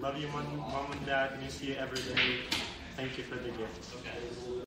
Love you, mom, mom and dad. Miss you every day. Thank you for the gift.